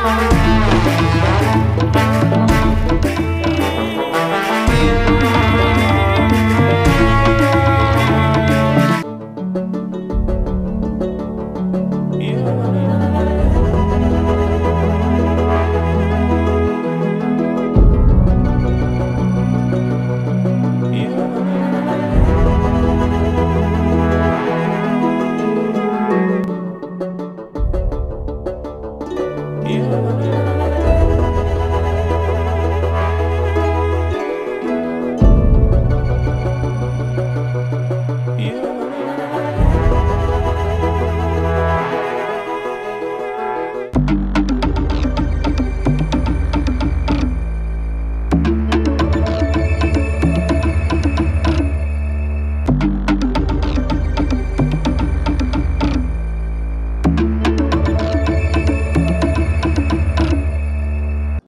Oh.